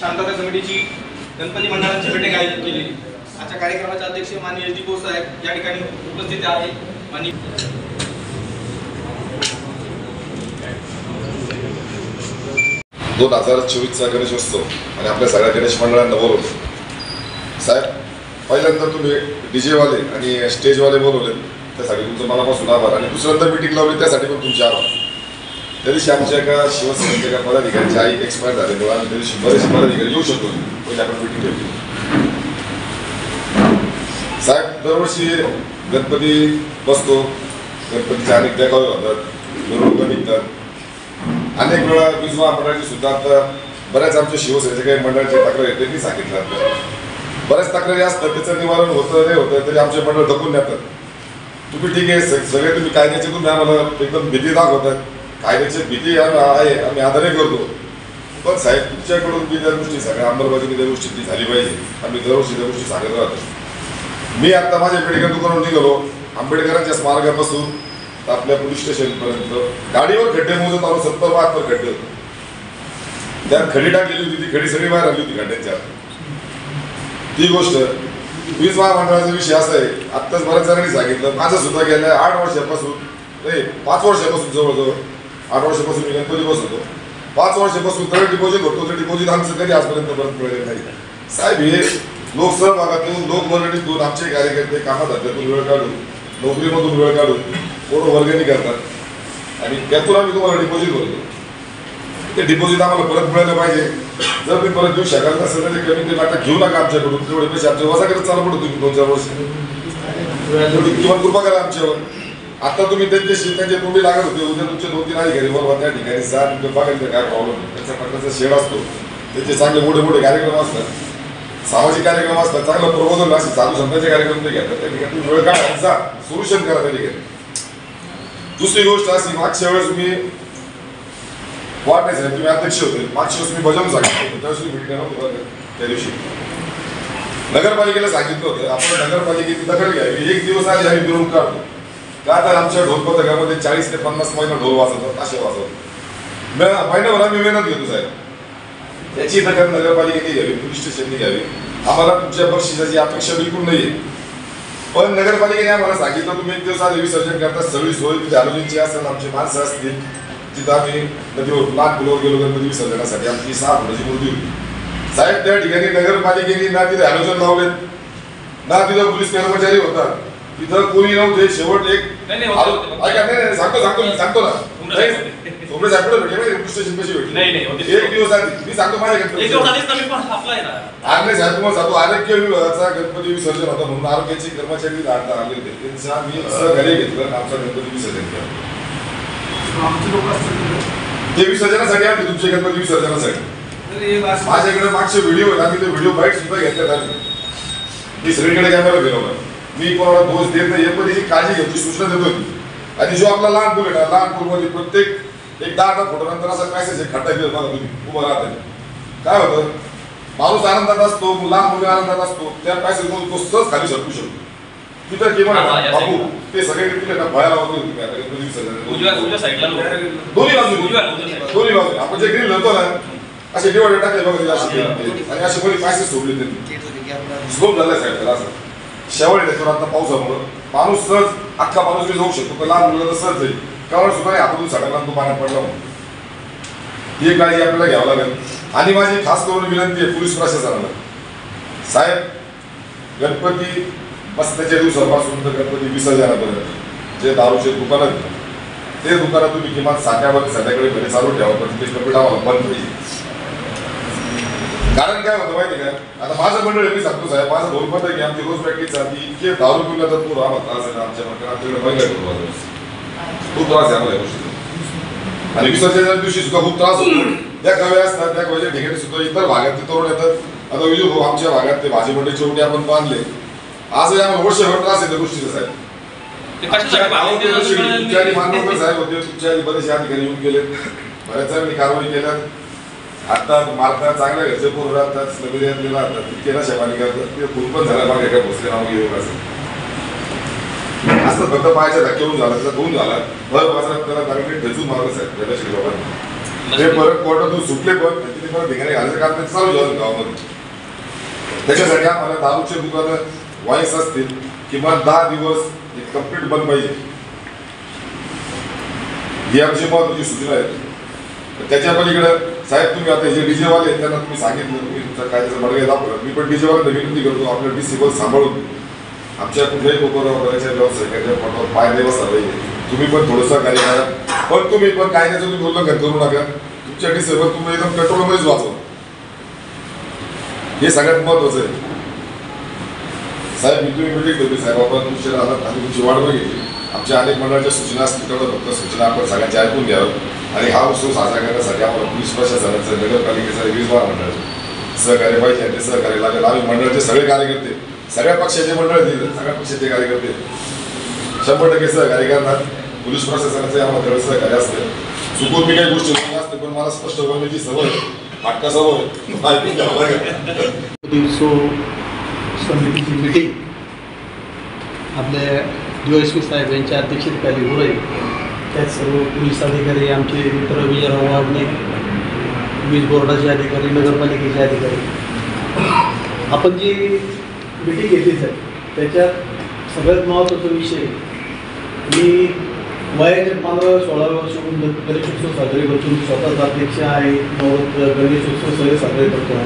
शांतता समितीची गणपती मंडळाची बैठक आयोजित केली. आजच्या कार्यक्रमाचे अध्यक्ष माननीय एस डी बोस साहेब या ठिकाणी उपस्थित आहे. माननीय दोन हजार चोवीसचा गणेशोत्सव आणि आपल्या सगळ्या गणेश मंडळांना बोलवलं साहेब पहिल्यांदा तुम्ही डीजेवाले आणि स्टेजवाले बोलवले त्यासाठी तुमचं मनापासून आभार. आणि दुसऱ्यांदा मिटिंग लावली त्यासाठी पण तुमचे आभार. त्या दिवशी आमच्या एका शिवसेनेच्या एका पदाधिकाऱ्यांची आई एक्सपायर झाल्यामुळे आम्ही त्या दिवशी बरेचसे पदाधिकारी येऊ शकतो पहिले आपण मिटिंग ठेवली साहेब दरवर्षी गणपती बसतो. गणपतीचे अनेक देखावे होतात. मिरवणुका निघतात. अनेक वेळा विजवा महामंडळाची सुद्धा आता बऱ्याच आमच्या शिवसेनेच्या काही मंडळाची तक्रार येते मी सांगितलं. बऱ्याच तक्रारी असतात त्याचं निवारण होतं नाही होतं तरी आमचे मंडळ धकून नेतात. तुम्ही ठीक आहे स- सगळे तुम्ही कायद्याचे तुम्ही आम्हाला एकदम भीती दाखवतात. कायद्याची भीती आहे आम्ही आदरही करतो. पण साहेब तुमच्याकडून मी त्या गोष्टी सगळ्या अंमलबजावणी त्या गोष्टी झाली पाहिजे. आम्ही दरवर्षी त्या गोष्टी सांगत राहतो. मी आता माझ्या मेडिकल दुकानावर निघालो. आंबेडकरांच्या स्मारकापासून तर आपल्या पोलीस स्टेशनपर्यंत गाडीवर खड्डे मोजत आलो सत्तर बहात्तर खड्डे होते. त्यात खडी टाकलेली होती ती खडी सगळी बाहेर आली होती खड्ड्यांच्या ती गोष्ट. वीज महामंडळाचा विषय असा आहे. आत्ताच बऱ्याच जणांनी सांगितलं. माझं सुद्धा गेल्या आठ वर्षापासून. नाही पाच वर्षापासून जवळजवळ. आठ वर्षापासून मी गणपती बसवतो. पाच वर्षापासून तर डिपॉझिट होतो तर डिपॉझिट आमचं कधी आजपर्यंत परत मिळेल नाही. साहेब हे लोकसहभागातून लोकवर्गणीतून आमचे कार्यकर्ते कामाधंद्यातून वेळ काढून नोकरीमधून वेळ काढून पूर्ण वर्गणी करतात. आणि त्यातून आम्ही तुम्हाला डिपॉझिट करतो ते डिपॉझिट आम्हाला परत मिळालं पाहिजे. जर मी परत घेऊ शकाल नसेल तर ते कमी ते आता घेऊ नका आमच्याकडून. तेवढे पैसे आमच्या वसाकडे चालू पडतो तुम्ही दोन चार वर्ष. तेवढी किंवा कृपा करा आमच्यावर. आता तुम्ही त्यांच्याशी त्यांचे तोंडी लागत होते. उद्या तुमचे दोन तीन अधिकारी बरोबर त्या ठिकाणी जा तुमच्या बघायचं काय प्रॉब्लेम त्यांचा पटण्याचा शेड असतो. त्याचे चांगले मोठे मोठे कार्यक्रम असतात. सामाजिक कार्यक्रम असतात. चांगलं प्रबोधन असते. चालू संतांचे कार्यक्रम ते घेतात. त्या ठिकाणी तुम्ही वेळ काढा जा. सोल्युशन करा त्या ठिकाणी. दुसरी गोष्ट अशी मागच्या वेळेस मी वाट नाही साहेब तुम्ही अध्यक्ष होते मागच्या वेळेस मी बजावून सांगितलं त्यावेळेस मी भेटले त्या दिवशी नगरपालिकेला सांगितलं होतं आपण नगरपालिकेची दखल घ्यावी एक दिवस आधी आम्ही मिळून काढतो का तर आमच्या ढोल पथकामध्ये चाळीस ते पन्नास महिना ढोल वाजवतात असे वाजवतात मे- महिनाभर आम्ही मेहनत घेतो साहेब याची दखल नगरपालिकेने घ्यावी पोलीस स्टेशनने घ्यावी आम्हाला तुमच्या बक्षिसाची अपेक्षा बिलकुल नाही आहे पण नगरपालिकेने आम्हाला सांगितलं तुम्ही एक दिवस आधी विसर्जन करता सगळी सोय तुझ्या हॅलोजिनची असेल आमची माणसं असतील तिथं आम्ही नदीवर लाख किलोवर गेलो गणपती विसर्जनासाठी. आमची सहा फुटाची मूर्ती होती. साहेब त्या ठिकाणी नगरपालिकेने ना तिथे हॅलोजन लावलेत. ना तिथं पोलीस कर्मचारी होता. तिथं कोणी नव्हते. शेवट एक. ऐका, नाही, सांगतो सांगतो सांगतो ना. साहेब भेटले? स्टेशन कशी भेटली. एक दिवस आधी. मी सांगतो माझ्या गणपती आरणे साहेब तुम्हाला सांगतो. आरोग्य विभागाचा विसर्जन होता म्हणून आरोग्याचे कर्मचारी आणता आले होते. त्यांचा मी सहकार्य घेतलं आमचा गणपती विसर्जन केलं. ते विसर्जनासाठी आले तुमचे गणपती विसर्जनासाठी. माझ्याकडे मागचे व्हिडिओ आहेत आम्ही ते व्हिडिओ बाईट सुद्धा घेतल्यात आम्ही. मी सगळीकडे कॅमेरा फिरवला मी कोणाला दोष देत नाही पण त्याची काळजी घ्यायची सूचना देतोय मी. आणि जो आपला लहान पूल आहे ना लहान पूलमध्ये प्रत्येक एक दहा दहा फुटानंतर असा पॅसेज आहे खड्डा घेत बघा तुम्ही उभं राहता काय होतं? माणूस आनंदात असतो लहान मुलं आनंदात असतो त्या पॅसेज मधून तो सहज खाली सरकू शकतो. तिथं हा, या बाबू. ते सगळे तिथे ना भयाला होते उजव्या उजव्या साईडला लोक. दोन्ही बाजू उजव्या उजव्या side. दोन्ही बाजू आपण जे ग्रीन धरतो ना असे डिवाइड टाकले बघा तिला असे आणि असे कोणी पॅसेज सोडले त्यांनी. स्लोप झालाय साहेब त्याला असं. शेवट त्याच्यावर आता पावसामुळं. माणूस सहज अख्खा माणूस बी जाऊ शकतो पण लहान मुलं तर सहज जाईल. कारण सुद्धा नाही हातातून सगळ्यांना तो पाण्यात पडला म्हणून. ही काळजी आपल्याला घ्यावं लागेल. आणि माझी खास करून विनंती आहे पोलीस प्रशासनाला. साहेब गणपती बसण्याच्या दिवसापासून तर गणपती विसर्जनापर्यंत जे दारूचे दुकानं आहेत, ते दुकानं तुम्ही किमान साठ्यावर सध्याकडे घरी चालू ठेवा पण ते कपडे आम्हाला बंद पाहिजे कारण काय होतं माहिती का? आता माझं मंडळ मी सांगतो साहेब माझं दोन पत्र की आमची रोज प्रॅक्टिस आधी इतके दारू पिऊन जातात तू आम्हाला त्रास आहे आमच्या मंडळात आमच्याकडे पहिला करतो खूप त्रास आहे आम्हाला गोष्टी आणि विसर्जनाच्या दिवशी सुद्धा खूप त्रास होतो. त्या कव्या असतात त्या कव्याच्या ठिकाणी सुद्धा इतर भागातले तरुण येतात. आता विजू भाऊ आमच्या भागात ते भाजी मंडळी चौकटी आपण बांधले. आजही आम्हाला वर्षभर त्रास त्या गोष्टीचा साहेब. तुमच्या आधी मानवकर. साहेब होते तुमच्या आधी बरेचसे अधिकारी येऊन गेले बऱ्याच जणांनी कारवाई केल्या आता मारतात चांगल्या घरचे पोरं राहतात नगरीतले राहतात. तितके पाणी करतात. ते खूप पण झाला मागे काय भोसले नाव घेऊन असं. असं फक्त पायाच्या धक्क्यावरून झाला त्याचा गुण झाला. भर बाजारात त्याला चांगले ठेचून मारलं साहेब त्याला शिकलो ते परत कोर्टातून सुटले पण तिथे परत घालायचं ते चालू झालं गावामध्ये. त्याच्यासाठी आम्हाला दारूचे दुकानं वाईस असतील किमान दहा दिवस कंप्लीट बंद पाहिजे. ही आमची महत्वाची सूचना आहे. त्याच्या पलीकडे साहेब तुम्ही आता जे डीजे वाले आहेत, त्यांना तुम्ही सांगितलं तुम्ही तुमचा कायद्याचा बडगा दाखवला. मी पण डीजे वाल्यांना विनंती करतो आपलं डिसिबल सांभाळून. आमच्या कुठल्याही उपक्रम करायच्या व्यावसायिकाच्या पटावर पाय नाही बसला पाहिजे तुम्ही पण थोडंसं कार्य करा. पण तुम्ही पण कायद्याचं तुम्ही उल्लंघन करू नका. तुमच्या डिसेबल तुम्ही एकदम कंट्रोलमध्येच वाचवा. हे सगळ्यात महत्वाचं आहे. साहेब मी तुम्ही मिटिंग ठेवली साहेब आपण उशीर आला आणि तुमची वाट बघितली. आमच्या अनेक मंडळाच्या सूचना असतील तेवढं फक्त सूचना आपण सगळ्यांच्या ऐकून घ्यावं. आणि हा उत्सव साजरा करण्यासाठी आपण पोलीस प्रशासनाचं नगरपालिकेचं वीज महामंडळ सहकार्य पाहिजे ते सहकार्य लागेल. आम्ही मंडळाचे सगळे कार्यकर्ते सगळ्या पक्षाचे मंडळ दिले सगळ्या पक्षाचे कार्यकर्ते. शंभर टक्के सहकार्य करणार. पोलीस प्रशासनाचं आम्हाला तेवढं सहकार्य असते. चुकून मी काही गोष्टी बोलल्या असते पण मला स्पष्ट बोलण्याची सवय फाटका सवय ऐकून घ्यावं लागेल दिवसो समितीची मीटिंग आपल्या डी एस पी साहेब यांच्या अध्यक्षतेखाली होईल. आहे त्यात सर्व पोलीस अधिकारी आमचे मित्र विजयराव वाघणे वीज बोर्डाचे अधिकारी नगरपालिकेचे अधिकारी. आपण जी मीटिंग घेतली सर त्याच्यात सगळ्यात महत्त्वाचा विषय मी वयाच्या पंधरा सोळा वर्षाहून गणेशोत्सव साजरे करतो. मी स्वतःच अध्यक्ष आहे नवरात्र गणेशोत्सव सगळे साजरे करतो.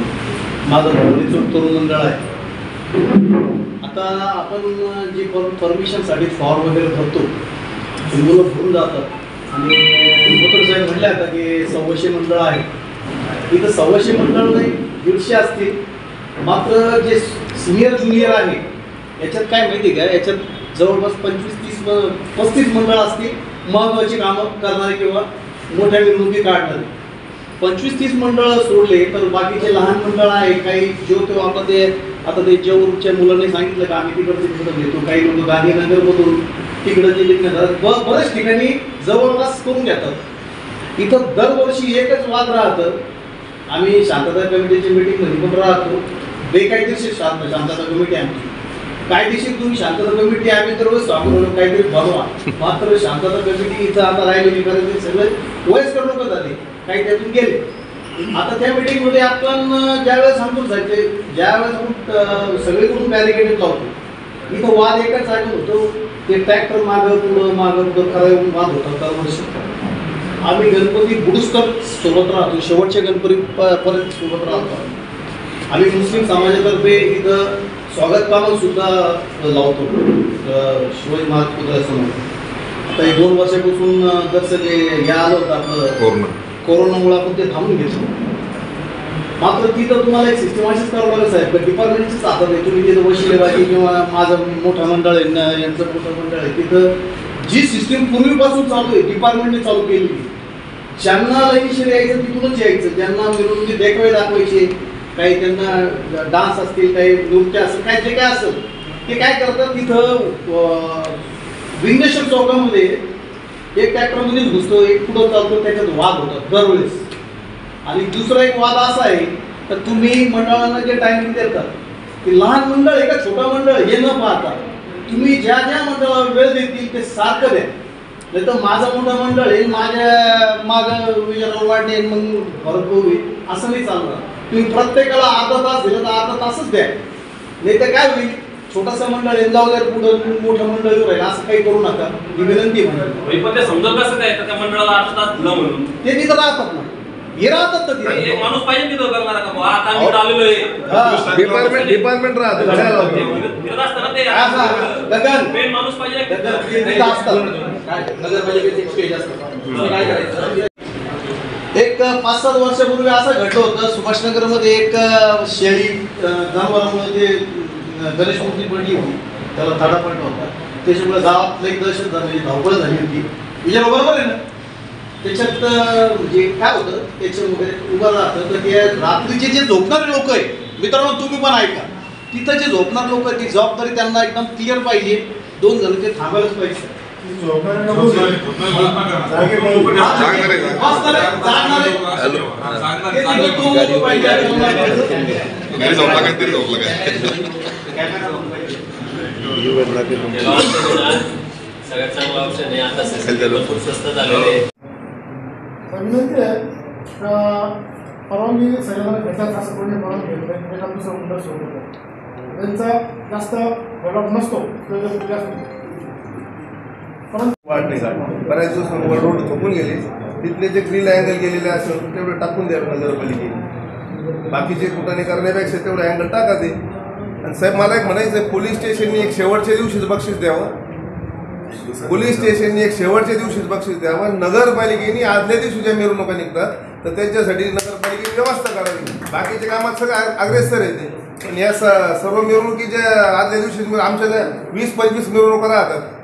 माझं भावनेचं तरुण मंडळ आहे. आता आपण जे पर परमिशनसाठी फॉर्म वगैरे भरतो ते मुलं भरून जातात. आणि मोटर साहेब म्हटले आता की सव्वाशे मंडळ आहे इथं सव्वाशे मंडळ नाही दीडशे असतील. मात्र जे सिनियर ज्युनियर आहे याच्यात काय माहिती आहे का? याच्यात जवळपास पंचवीस तीस म- पस्तीस मंडळ असतील महत्त्वाची कामं करणारे किंवा मोठ्या मिरवणुकी काढणारे. पंचवीस तीस मंडळ सोडले तर बाकीचे लहान मंडळ आहे काही जो तो ते आता ते जेऊरच्या मुलांनी सांगितलं का आम्ही तिकडचे तिकडे घेतो काही लोक गांधीनगरमधून तिकडे जे लिखणार ब बऱ्याच ठिकाणी जवळपास करून घेतात. इथं दरवर्षी एकच वाद राहतं. आम्ही शांतता कमिटीची मिटिंगमध्ये पण राहतो. बेकायदेशीर शांत शांतता कमिटी आमची. कायदेशीर तुम्ही शांतता कमिटी आम्ही तर काहीतरी बनवा. मात्र शांतता कमिटी इथं आता राहिलेली ते सगळे वयस्कर लोक झाले काही त्यातून गेले. आता त्या मीटिंगमध्ये आपण ज्यावेळेस सांगतो जायचे ज्या ज्यावेळेस आपण अं, सगळीकडून बॅरिकेड लावतो इथं वाद एकच आहे होतो ते ट्रॅक्टर मागं पुढं मागं पुढं करायला वाद होता दरवर्षी आम्ही गणपती बुडुस्तर सोबत राहतो शेवटच्या गणपती पर्यंत सोबत राहतो आम्ही. मुस्लिम समाजातर्फे इथं स्वागत पावन सुद्धा लावतो शिवाजी महाराज पुतळ्यासमोर. आता दोन वर्षापासून जसं ते हे आलं होतं आपलं कोरोनामुळे आपण ते थांबून घेतलं. मात्र तिथं तुम्हाला एक सिस्टम अशीच करावं लागेल साहेब. डिपार्टमेंटचीच हातात आहे तुम्ही तिथं वशिलेबाजी किंवा माझं मोठं मंडळ आहे न- यांचं मोठं मंडळ आहे तिथं जी सिस्टीम पूर्वीपासून चालू आहे डिपार्टमेंटने चालू केलेली ज्यांना लाईनशीर यायचं तिथूनच यायचं. ज्यांना मिरवणुकी देखावे दाखवायचे काही त्यांना डान्स असतील काही नृत्य असेल काय जे काय असेल ते काय करतात तिथं विघ्नेश्वर चौकामध्ये एक ट्रॅक्टरमध्येच घुसतो एक पुढं चालतो त्याच्यात वाद होतात दरवेळेस. आणि दुसरा एक वाद असा आहे तर तुम्ही मंडळांना जे टायमिंग देतात ते लहान मंडळ आहे का छोटा मंडळ हे न पाहता तुम्ही ज्या ज्या मंडळाला वेळ देतील ते सारखं द्या. नाही तर माझं मोठं मंडळ आहे माझ्या माग विजयराव वाढणे मग भरत होईल असं नाही चालणार. तुम्ही प्रत्येकाला अर्धा तास दिलं तर अर्धा तासच द्या. नाही तर काय होईल? छोटासा मंडळ आहे जाऊ द्या पुढं मोठं मंडळ येऊ राहील असं काही करू नका. ही विनंती आहे म्हणजे होय, पण ते समजत कसं काय? तर त्या मंडळाला अर्धा तास दिला म्हणून. ते तिथं राहतात ना. हे राहतात तिथे. एक माणूस पाहिजे तिथं करणारा का बुवा, आता आम्ही इथं आलेलो आहे. हा. डिपार्टमेंट डिपार्टमेंट राहतो. ते लावतो. फिरत फिरत असताना ते. हा, हा. गगन. मेन माणूस पाहिजे. ते तिथं असतात. काय, नगरपालिकेचे स्टेज असतात. तुम्ही काय करायचं? एक पाच सात वर्षापूर्वी असं घडलं होतं. सुभाषनगरमध्ये एक अं, शेळी अं, जनावरांमध्ये गणेश मूर्ती पडली होती. त्याला तडा पडला होता. त्याच्यामुळे गावात एक दहशत झाली धावपळ झाली होती. विचार बरोबर आहे ना? त्याच्यात म्हणजे काय होतं त्याच्यामध्ये उभं राहतं. तर ते रात्रीचे जे झोपणारे लोक आहे मित्रांनो तुम्ही पण ऐका. तिथं जे झोपणारे लोक आहेत ती जबाबदारी त्यांना एकदम क्लिअर पाहिजे. दोन जण ते थांबायलाच पाहिजे. घरी झोपला काय तरी झोपला काय सगळ्यात चांगला ऑप्शन आहे आता SSD भरपूर स्वस्त झालेले आहे तर विनंती आहे का परवानगी सगळ्यांना असं कोणी परवानगी घेत नाही एका दुसरा मुलं सोडत नाही त्यांचा जास्त वडाप नसतो तो जर जास्त वाढ नाही झाली. बऱ्याच दिवसांवर रोड थोपून गेले तिथले जे ग्रील अँगल गेलेले असेल तेवढे टाकून द्यावे नगरपालिकेने बाकीचे कुठं करण्यापेक्षा तेवढं अँगल टाका ते. आणि साहेब मला एक म्हणायचं आहे, पोलीस स्टेशननी एक शेवटच्या दिवशीच बक्षीस द्यावं. पोलीस स्टेशननी एक शेवटच्या दिवशीच बक्षीस द्यावं. नगरपालिकेने आदल्या दिवशी ज्या मिरवणुका निघतात तर त्यांच्यासाठी नगरपालिकेने व्यवस्था करावी. बाकीच्या कामात सगळं अग्रेसर आहे ते. पण या सर्व मिरवणुकीच्या आदल्या दिवशी म्हणजे आमच्या ज्या वीस पंचवीस मिरवणुका राहतात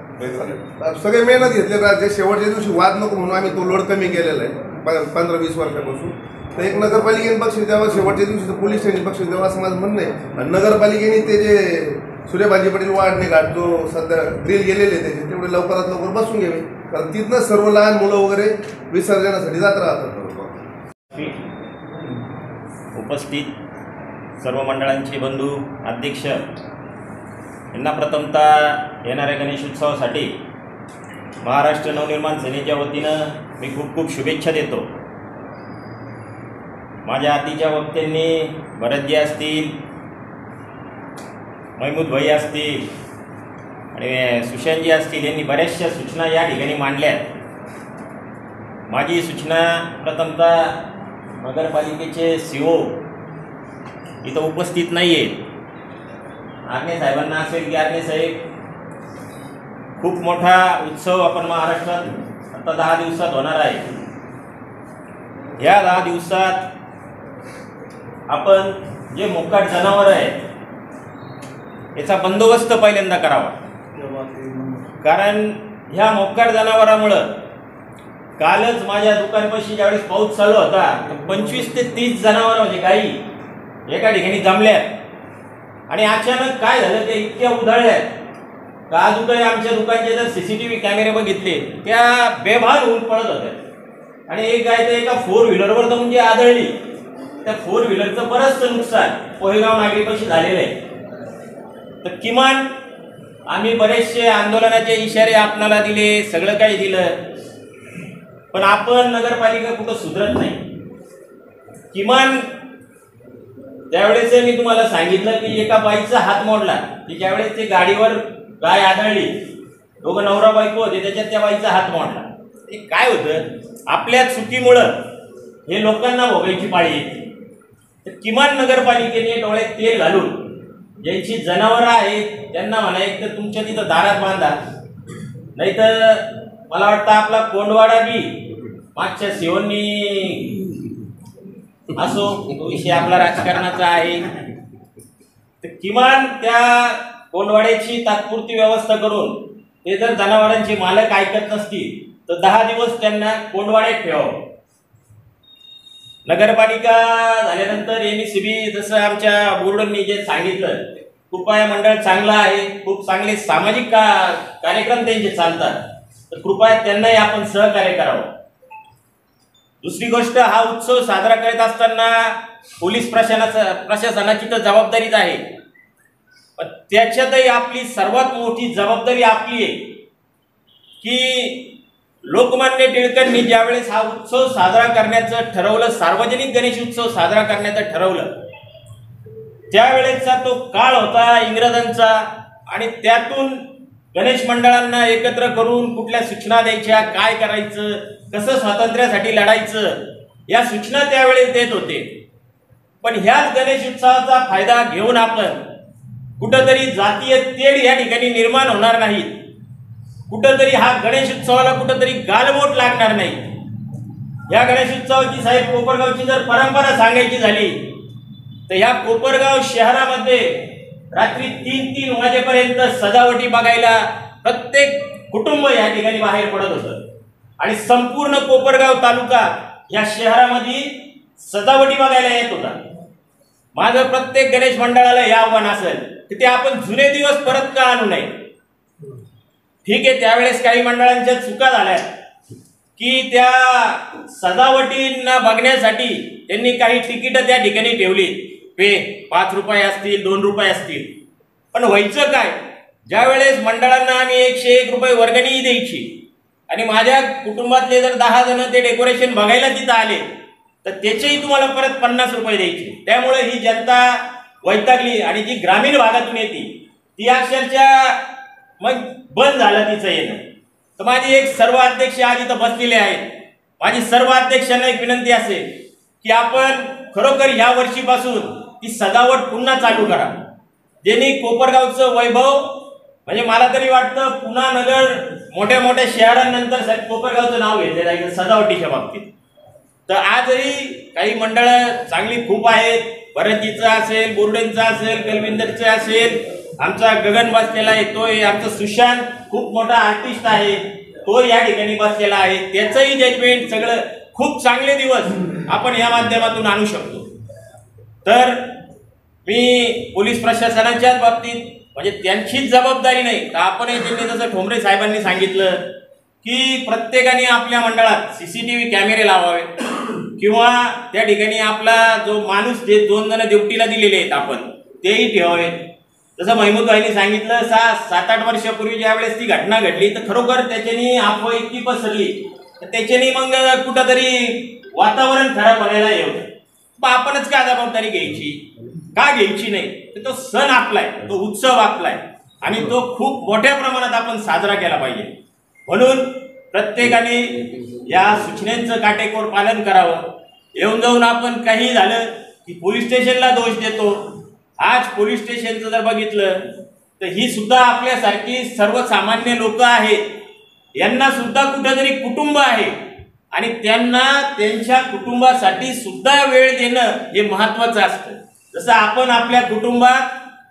सगळे मेहनत घेतले राहते. शेवटच्या दिवशी वाद नको म्हणून आम्ही तो लोड कमी केलेला आहे पंधरा वीस वर्षापासून. तर एक नगरपालिकेने बक्षीस द्यावं शेवटच्या दिवशी तर पोलीस स्टेशन बक्षीस द्यावं असं माझं म्हणणं आहे. आणि नगरपालिकेने ते जे सूर्यभाजी पाटील वाढणे घाट जो सध्या ग्रिल गेलेले त्याचे तेवढे लवकरात लवकर बसून घ्यावे. कारण तिथनं सर्व लहान मुलं वगैरे विसर्जनासाठी जात राहतात. उपस्थित सर्व मंडळांचे बंधू अध्यक्ष यांना प्रथमतः येणाऱ्या गणेशोत्सवासाठी महाराष्ट्र नवनिर्माण सेनेच्या वतीनं मी खूप खूप शुभेच्छा देतो. माझ्या आधीच्या वक्त्यांनी भरतजी असतील महमूदभाई असतील आणि सुशांतजी असतील यांनी बऱ्याचशा सूचना या ठिकाणी मांडल्या माझी सूचना प्रथमतः नगरपालिकेचे सी ओ इथं उपस्थित नाही आहेत आर्ने साहेबांना असेल की आर्ने साहेब खूप मोठा उत्सव आपण महाराष्ट्रात आता दहा दिवसात होणार आहे. ह्या दहा दिवसात आपण जे मोकाट जनावर आहे याचा बंदोबस्त पहिल्यांदा करावा. कारण ह्या मोकाट जनावरामुळं कालच माझ्या दुकानपाशी ज्यावेळेस पाऊस चालू होता तर पंचवीस ते तीस जनावर म्हणजे गाई एका ठिकाणी जमल्यात. आणि अचानक काय झालं ते इतक्या उधळल्यात. का अजूनही काही आमच्या दुकानचे जर सी सी टी व्ही कॅमेरे बघितले त्या बेभान होऊन पळत होत्या आणि एक गाय तर एका फोर व्हीलरवर तर म्हणजे आदळली. त्या फोर व्हीलरचं बरंचसं नुकसान पोहेगाव नागरीपाशी झालेलं आहे. तर किमान आम्ही बरेचसे आंदोलनाचे इशारे आपणाला दिले सगळं काही दिलं. पण आपण नगरपालिका कुठं सुधरत नाही. किमान त्यावेळेस मी तुम्हाला सांगितलं की एका बाईचा हात मोडला की ज्यावेळेस ते गाडीवर गाय आढळली दोघं नवरा बायको होते त्याच्यात त्या बाईचा हात मोडला. ते काय होतं? आपल्या चुकीमुळं हे लोकांना भोगायची पाळी येते. तर किमान नगरपालिकेने डोळ्यात तेल घालून ज्यांची जनावरं आहेत त्यांना म्हणा एक तर तुमच्या तिथं दारात बांधा. नाही तर मला वाटतं आपला कोंडवाडा बी मागच्या सेवननी असो तो विषय आपला राजकारणाचा आहे. तर किमान त्या कोंडवाड्याची तात्पुरती व्यवस्था करून ते जर जनावरांचे मालक ऐकत नसतील तर दहा दिवस त्यांना कोंडवाड्यात ठेवावं. नगरपालिका झाल्यानंतर एम सी बी जसं आमच्या बोर्डांनी जे सांगितलं कृपया मंडळ चांगलं आहे खूप चांगले सामाजिक का कार्यक्रम त्यांचे चालतात. तर कृपया त्यांनाही आपण सहकार्य करावं. दुसरी गोष्ट हा उत्सव साजरा करत असताना पोलीस प्रशासनाचा प्रशासनाची तर जबाबदारीच आहे. पण त्याच्यातही आपली सर्वात मोठी जबाबदारी आपली आहे की लोकमान्य टिळकांनी ज्यावेळेस हा उत्सव साजरा करण्याचं ठरवलं सार्वजनिक गणेश उत्सव साजरा करण्याचं ठरवलं त्यावेळेसचा तो काळ होता इंग्रजांचा आणि त्यातून गणेश मंडळांना एकत्र करून कुठल्या सूचना द्यायच्या काय करायचं कसं स्वातंत्र्यासाठी लढायचं या सूचना त्यावेळेस देत होते. पण ह्याच गणेश उत्सवाचा फायदा घेऊन आपण कुठंतरी जातीय तेढ या ठिकाणी निर्माण होणार नाहीत. कुठंतरी हा गणेश उत्सवाला कुठंतरी गालबोट लागणार नाही. या गणेश उत्सवाची साहेब कोपरगावची जर परंपरा सांगायची झाली तर ह्या कोपरगाव शहरामध्ये रात्री तीन तीन वाजेपर्यंत सजावटी बघायला प्रत्येक कुटुंब या ठिकाणी बाहेर पडत होतं. आणि संपूर्ण कोपरगाव तालुका या शहरामध्ये सजावटी बघायला येत होता. माझं प्रत्येक गणेश मंडळाला हे आव्हान असेल की ते आपण जुने दिवस परत का आणू नये? ठीक आहे त्यावेळेस काही मंडळांच्या चुका झाल्या. की त्या सजावटींना बघण्यासाठी त्यांनी काही तिकीटं त्या ठिकाणी ठेवली. पे पाच रुपये असतील दोन रुपये असतील. पण व्हायचं काय? ज्या वेळेस मंडळांना आम्ही एकशे एक रुपये वर्गणीही द्यायची आणि माझ्या कुटुंबातले जर दहा जण ते डेकोरेशन बघायला तिथं आले तर त्याचेही तुम्हाला परत पन्नास रुपये द्यायचे. त्यामुळे ही जनता वैतागली आणि जी ग्रामीण भागातून येते ती अक्षरशः मग बंद झालं तिचं येणं. तर माझी एक सर्व अध्यक्ष आज इथं बसलेले आहेत. माझी सर्व अध्यक्षांना एक विनंती असेल की आपण खरोखर ह्या वर्षीपासून ती सजावट पुन्हा चालू करा. ज्यांनी कोपरगावचं वैभव म्हणजे मला तरी वाटतं पुन्हा नगर मोठ्या मोठ्या शहरांनंतर स- कोपरगावचं नाव घेतलेलं आहे सजावटीच्या बाबतीत. तर आजही काही मंडळं चांगली खूप आहेत. भरतीचं असेल बोर्डेंचं असेल कलविंदरचं असेल आमचा गगन बसलेला आहे तो आहे आमचा सुशांत खूप मोठा आर्टिस्ट आहे. तो या ठिकाणी बसलेला आहे. त्याचंही जजमेंट सगळं खूप चांगले दिवस आपण या माध्यमातून आणू शकतो. तर मी पोलीस प्रशासनाच्याच बाबतीत म्हणजे त्यांचीच जबाबदारी नाही तर आपणही त्यांनी जसं ठोंबरे साहेबांनी सांगितलं की प्रत्येकाने आपल्या मंडळात सी सी टी व्ही कॅमेरे लावावे. किंवा त्या ठिकाणी आपला जो माणूस जे दोन जण ड्युटीला दिलेले आहेत आपण तेही ठेवावे जसं महमूद भाईनी सांगितलं सा सात आठ वर्षापूर्वी ज्यावेळेस ती घटना घडली तर खरोखर त्याच्यानी अफवा इतकी पसरली तर त्याच्यानी मग कुठंतरी वातावरण खराब व्हायला येऊ मग आपणच का जबाबदारी घ्यायची? का घ्यायची नाही? तर तो सण आपलाय तो उत्सव आपलाय आणि तो खूप मोठ्या प्रमाणात आपण साजरा केला पाहिजे. म्हणून प्रत्येकाने या सूचनेचं काटेकोर पालन करावं. येऊन जाऊन आपण काही झालं की पोलीस स्टेशनला दोष देतो आज पोलीस स्टेशनचं जर बघितलं तर ही सुद्धा आपल्यासारखी सर्वसामान्य लोक आहेत. यांना सुद्धा कुठेतरी कुटुंब आहे. आणि त्यांना त्यांच्या कुटुंबासाठी सुद्धा वेळ देणं हे महत्वाचं असतं. जसं आपण आपल्या कुटुंबात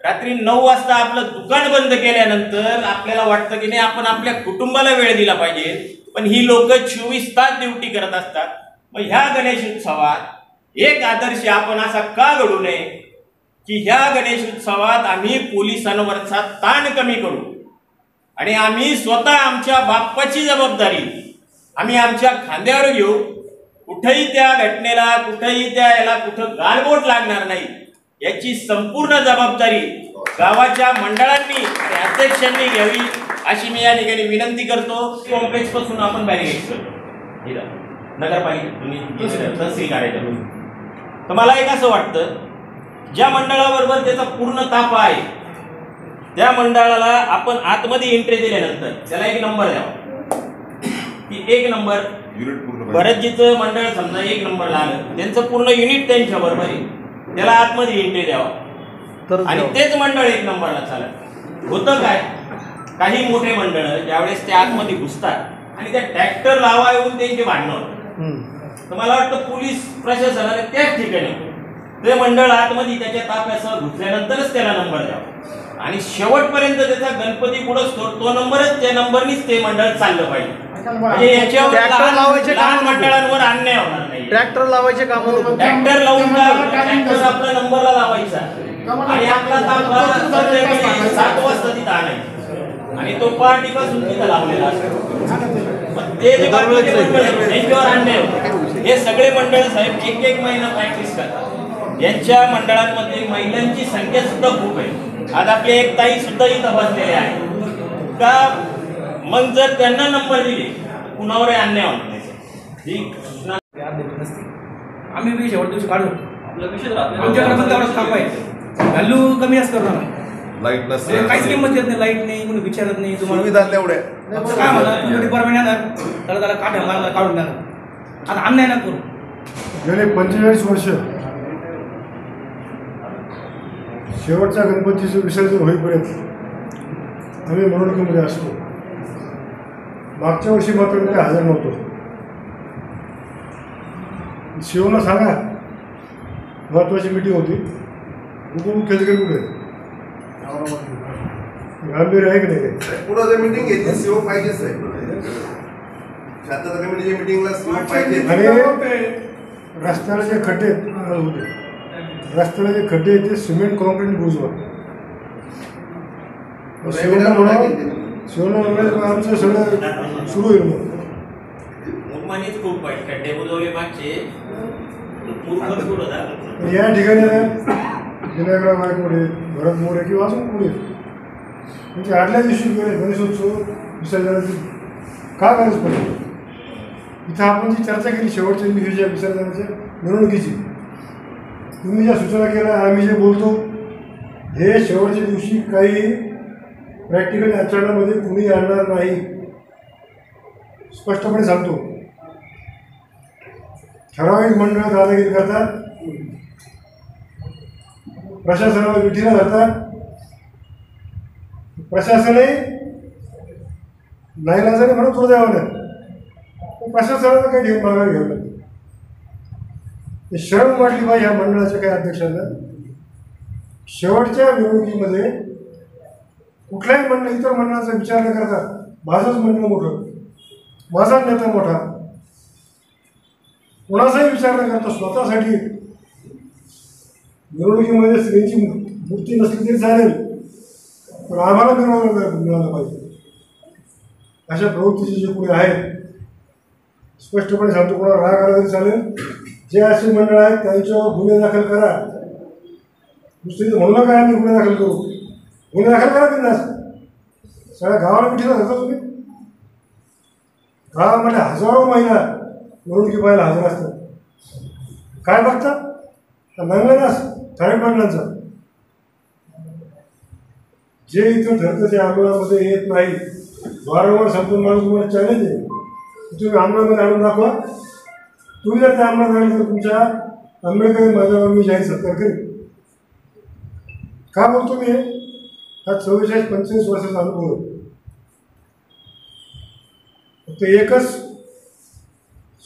रात्री नऊ वाजता आपलं दुकान बंद केल्यानंतर आपल्याला वाटतं की नाही आपण आपल्या कुटुंबाला वेळ दिला पाहिजे. पण ही लोक चोवीस तास ड्युटी करत असतात. मग ह्या गणेश उत्सवात एक आदर्श आपण असा का घडू नये? की ह्या गणेश उत्सवात आम्ही पोलिसांवरचा ताण कमी करू. आणि आम्ही स्वतः आमच्या बाप्पाची जबाबदारी आम्ही आमच्या खांद्यावर घेऊ. कुठेही त्या घटनेला कुठेही त्या याला कुठं गालबोट लागणार नाही याची संपूर्ण जबाबदारी गावाच्या मंडळांनी आणि अध्यक्षांनी घ्यावी अशी मी या ठिकाणी विनंती करतो. कॉम्प्लेक्सपासून आपण बॅरिगेट करतो. नगरपालिका तुम्ही तहसील कार्यालय तर मला एक असं वाटतं ज्या मंडळाबरोबर त्याचा पूर्ण ताप आहे त्या मंडळाला आपण आतमध्ये एंट्री दिल्यानंतर त्याला एक नंबर द्यावा. की एक नंबर युनिट पूर्ण पाहिजे. भरतजीचं मंडळ समजा एक नंबरला आलं त्यांचं पूर्ण युनिट त्यांच्या बरोबर आहे. त्याला आतमध्ये एंट्री द्यावा. तर आणि तेच मंडळ एक नंबरला चालत. होतं काय? काही मोठे मंडळ ज्यावेळेस ते आतमध्ये घुसतात आणि त्या ट्रॅक्टर लावा येऊन त्यांचे भांडणं तर मला वाटतं पोलीस प्रशासनाने त्याच ठिकाणी ते मंडळ आतमध्ये त्याच्या ताफ्यासह घुसल्यानंतरच त्याला नंबर द्यावा आणि शेवटपर्यंत त्याचा गणपती बुडसतो तो नंबरच त्या नंबरनीच ते मंडळ चाललं पाहिजे. म्हणजे याच्यावर ट्रॅक्टर लावायचे लहान. मंडळांवर अन्याय होणार नाही. ट्रॅक्टर लावायचे काम ट्रॅक्टर लावून ट्रॅक्टर आपला नंबरला लावायचा. आणि आपला सात वाजता तिथं आणायचा. आणि तो पार्टीपासून तिथं लावलेला असतो. ते जे मंडळ त्यांच्यावर अन्याय. हे सगळे मंडळ साहेब एक एक महिना प्रॅक्टिस करतात. यांच्या मंडळांमध्ये महिलांची संख्या सुद्धा खूप आहे. आज आपले एक ताई सुद्धा इथं बसलेले आहे का मग जर त्यांना नंबर दिले कुणावरही अन्याय होणार नाही? आम्ही बी शेवट दिवशी काढू आमच्याकडे पण तेवढाच काम आहे व्हॅल्यू कमी असतं ना लाइट म्हणजे काहीच नसते किंमत देत नाही लाइट नाही कोणी विचारत नाही तुम्हाला सुविधा तेवढ्या. काय म्हणा तुम्ही डिपार्टमेंट येणार त्याला त्याला मारायला काढून देणार आता अन्याय ना करू. गेले पंचेचाळीस वर्ष. शेवटच्या गणपतीचं विसर्जन होईपर्यंत आम्ही मिरवणुकीमध्ये असतो. मागच्या वर्षी मात्र काही हजर नव्हतो. शिवला सांगा महत्वाची मिटिंग होती. उपमुख्याधिकारी कुठे? आहेत? गांभीर्य आहे की नाही? पुढं मिटिंग घेतली सीओ पाहिजेच आहे. मिटिंगला सीओ पाहिजे. रस्त्याला जे खड्डे होते. रस्त्याला जे खड्डे आहेत ते सिमेंट कॉन्क्रीट म्हणून शिवणं आमचं सगळं सुरू होईल मग मूर्मानीच खूप वाईट खड्डे बुजवले मागचे. मूर्खच कुठं होता पण या ठिकाणी विनायकराव भरत मोरे किंवा अजून पुढे म्हणजे आदल्या दिवशी गेले गणेशोत्सव विसर्जनाची का गरज पडली? इथं आपण जी चर्चा केली शेवटच्या दिवशीच्या विसर्जनाच्या मिरवणुकीची तुम्ही ज्या सूचना केल्या आम्ही जे बोलतो हे शेवटच्या दिवशी काही प्रॅक्टिकल आचरणामध्ये कुणी आणणार नाही. स्पष्टपणे सांगतो. ठराविक मंडळ दादागिरी करतात. प्रशासनावर विठीला जातात प्रशासनही नाईलाजाने म्हणून थोडं द्यावं नाही प्रशासनाला काही घेऊन मागायला घ्यावं नाही शरण शरम वाटली ह्या मंडळाच्या काही अध्यक्षांना. शेवटच्या निवडणुकीमध्ये कुठल्याही मंडळ इतर मंडळाचा विचार न करता माझंच मंडळ मोठं माझा नेता मोठा कोणाचाही विचार न करता स्वतःसाठी मिरवणुकीमध्ये स्त्रीची मूर्ती नसली तरी चालेल पण आम्हाला मिळवलं मिळालं पाहिजे. अशा प्रवृत्तीचे जे कोणी आहेत स्पष्टपणे सांगतो कोणाला राग आला तरी चालेल. जे असे मंडळ आहेत त्यांच्यावर गुन्हे दाखल करा. दुसरी म्हणू नका आम्ही गुन्हे दाखल करू? गुन्हे दाखल करा त्यांना सगळ्या गावाला मिठीला जाता तुम्ही गावामध्ये हजारो महिला निवडणुकी पाहायला हजर असतात. काय बघता? नंगनास ठराविक मंडळांचा जे इथं ठरतं ते आंदोलनामध्ये येत नाही वारंवार संपूर्ण माणूस तुम्हाला चॅलेंज आहे. तुम्ही आंदोलनामध्ये आणून दाखवा. तुम्ही जर त्या अंमलात तर तुमच्या आंबेडकर माझ्यावर मी जाहीर सत्कार करेन. का बोलतो मी आज हा चव्वेचाळीस पंचेचाळीस वर्षाचा अनुभव फक्त एकच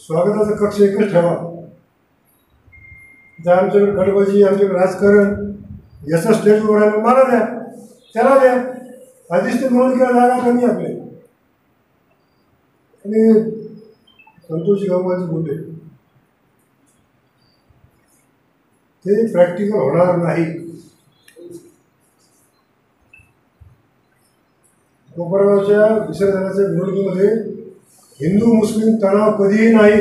स्वागताचा कक्ष एकच ठेवा. जर आमच्याकडे गडबजी आमच्याकडे राजकारण याचा स्टेजवर आहे मला द्या. त्याला द्या. आधीच ते निवडणुकीला जागा कमी आपले. आणि संतोषी गावाचे बोलले ते प्रॅक्टिकल होणार नाही. कोपरगावच्या विसर्जनाच्या निवडणुकीमध्ये हिंदू मुस्लिम तणाव कधीही नाही.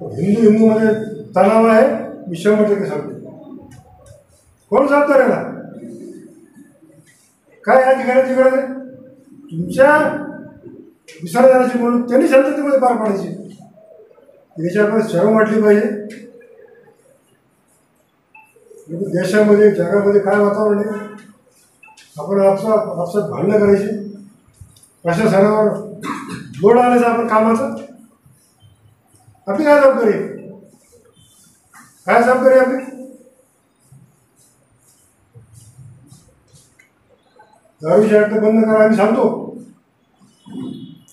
हिंदू हिंदूमध्ये तणाव आहे मी शंभर टक्के सांगतो. कोण जबाबदार आहे ना? काय या ठिकाणाची गरज आहे? तुमच्या विसर्जनाची म्हणून त्यांनी शांततेमध्ये पार पाडायची. याच्याकडे शरम वाटली पाहिजे. म्हणजे देशामध्ये जगामध्ये काय वातावरण आहे? आपण आपसा आपसात भांडणं करायची. प्रशासनावर जोड आणायचं आपण कामाचं? आपली काय जबाबदारी काय जबाबदारी आपली? दारूची अट्ट बंद करा आम्ही सांगतो.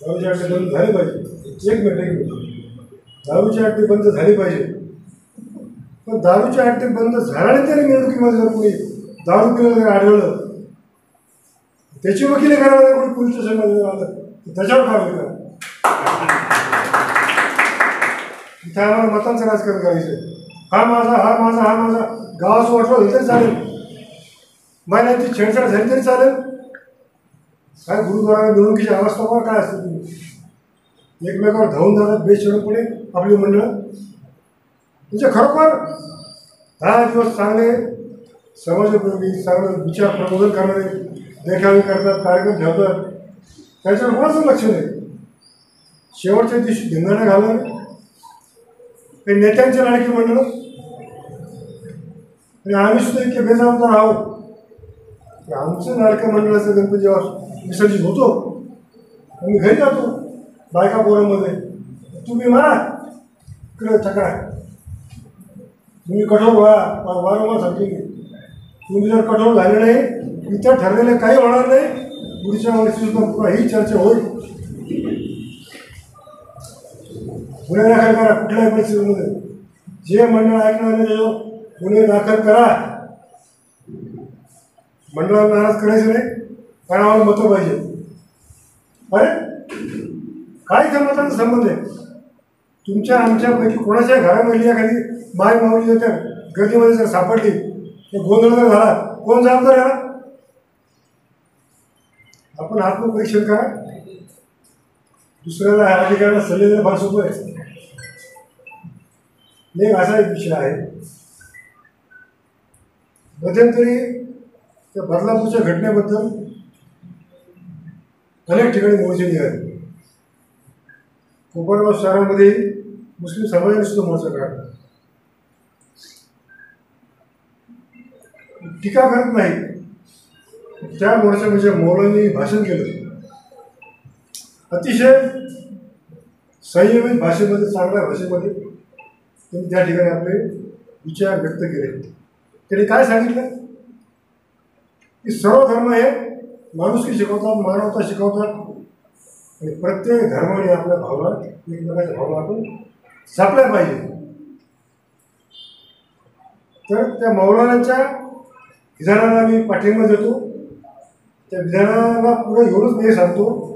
दारूची अट्ट बंद झाली पाहिजे. एक मिनिट एक मिनिट. दारूची अट्टे बंद झाली पाहिजे. पण दारूच्या अड्डे बंद झाल्यानंतर निवडणुकीमध्ये जर कोणी दारू पिलं जर आढळलं त्याची वकिली करायला जर कोणी पोलीस स्टेशनमध्ये आलं तर त्याच्यावर काय होईल इथं आम्हाला मतांचं राजकारण करायचं आहे. हा माझा हा माझा हा माझा. गावाचं वाटलं तरी चालेल. महिन्याची छेडछाड झाली तरी चालेल. काय गुरुद्वारा निवडणुकीची अवस्था काय असते तुम्ही एकमेकावर धावून जातात पुढे आपली मंडळं. म्हणजे खरोखर दहा दिवस चांगले समाजोपयोगी चांगलं विचार प्रबोधन करणारे देखावे करतात कार्यक्रम ठेवतात त्याच्यावर कोणाचं लक्ष नाही. शेवटच्या दिवशी धिंगाणं घालणं ते नेत्यांचे लाडकी मंडळ. आणि आम्ही सुद्धा इतके बेजबाबदार आहोत. की आमचं लाडकं मंडळाचं गणपती जेव्हा विसर्जित होतो आम्ही घरी जातो बायका पोरामध्ये. तुम्ही म्हणा इकडे थकडा तुम्ही कठोर व्हा. वा- वारंवार सांगते मी. तुम्ही जर कठोर झाले नाही इतर ठरलेले काही होणार नाही. पुढच्या वर्षी सुद्धा पुन्हा ही चर्चा होईल. गुन्हे दाखल करा कुठल्याही परिस्थितीमध्ये? जे मंडळ ऐकणार नाही गुन्हे दाखल करा. मंडळाला नाराज करायचं नाही कारण आम्हाला मतं पाहिजे. अरे काय त्या मतांचा संबंध आहे? तुमच्या आमच्यापैकी कोणाच्या घरामधली एखादी माय माऊली जर त्या गर्दीमध्ये जर सापडली तर गोंधळ जर झाला कोण जबाबदार आहे आपण आत्मपरीक्षण करा. दुसऱ्याला ह्या अधिकाऱ्याला सल्ले देणं फार सोपं आहे. एक असा एक विषय आहे. मध्यंतरी त्या बदलापूरच्या घटनेबद्दल अनेक ठिकाणी मोर्चे निघाले. कोपरगाव शहरामध्ये मुस्लिम समाजाने सुद्धा मोर्चा काढला. टीका करत नाही. त्या मोर्चामध्ये म्हणजे मौलांनी भाषण केलं. अतिशय संयमित भाषेमध्ये चांगल्या भाषेमध्ये त्यांनी त्या ठिकाणी आपले विचार व्यक्त केले. त्यांनी काय सांगितलं? की सर्व धर्म हे माणुसकी शिकवतात मानवता शिकवतात आणि प्रत्येक धर्माने आपल्या भावना एकमेकाच्या भावना आपण जपल्या पाहिजे. तर त्या मौलानाच्या विधानाला मी पाठिंबा देतो. त्या विधानाला पुढे घेऊनच मी सांगतो.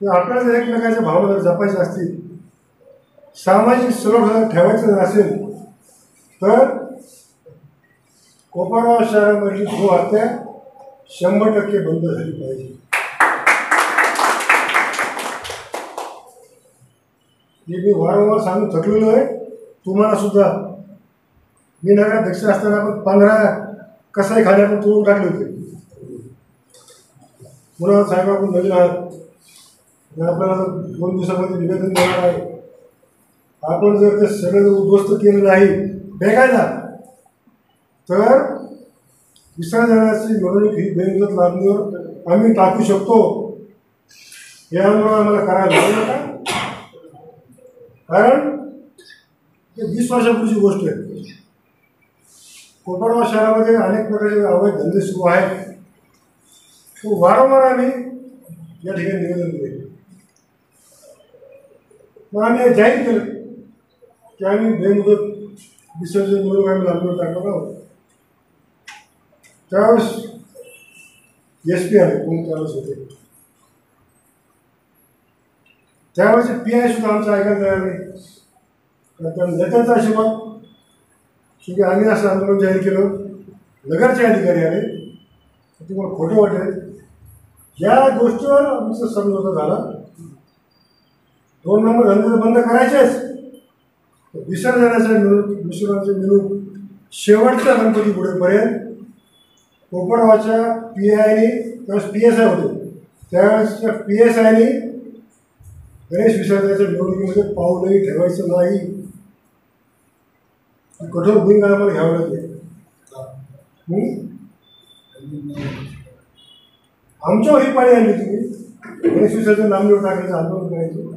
की आपल्याला जर एकमेकाच्या भावना जर जपायच्या असतील सामाजिक सुरक्षा ठेवायचं जर असेल तर कोपरगाव शहरामधली गोहत्या शंभर टक्के बंद झाली पाहिजे. हे मी वारंवार सांगून थकलेलो आहे. तुम्हाला सुद्धा. मी नगराध्यक्ष असताना आपण पंधरा कसाही खाली आपण तोडून टाकले होते. पुन्हा साहेब आपण नवीन आहात. आपल्याला जर दोन दिवसामध्ये निवेदन देणार आहे. आपण जर ते सगळं उद्ध्वस्त केलं नाही बेकायदा तर विसर्जनाची निवडणूक ही बेमुदत लादणीवर आम्ही टाकू शकतो. हे आंदोलन आम्हाला करायला लागेल का? कारण वीस वर्षापूर्वीची गोष्ट आहे. कोपरगाव शहरामध्ये अनेक प्रकारचे अवैध धंदे सुरू आहेत. तो वारंवार आम्ही या ठिकाणी निवेदन दिले. मग आम्ही जाहीर केलं की आम्ही बेमुदत विसर्जन म्हणून आम्ही लागलो टाकणार आहोत. त्यावेळेस एस पी आले कोण त्यावेळेस होते? त्यावेळेस पी आय सुद्धा आमचं ऐकायला तयार नाही. तर त्या नेत्यांचा आशीर्वाद शेवटी आम्ही असं आंदोलन जाहीर केलं. नगरचे अधिकारी आले. तर तुम्हाला खोटं वाटेल. या गोष्टीवर आमचं समझोता झाला. दोन नंबर धंदे बंद करायचेच. विसर्जनाचा मिळून विसर्जनाचे मिळून शेवटच्या गणपती पुढेपर्यंत कोपरवाच्या पी आयने त्यावेळेस पी एस आय होते. त्यावेळेसच्या पी एस आयने गणेश विसर्जनाच्या निवडणुकीमध्ये पाऊलही ठेवायचं नाही. कठोर भूमिका आम्हाला घ्यावं लागेल. आमच्या ही पाळी आली तुम्ही. गणेश विसर्जन नामदेव टाकायचं आंदोलन करायचं.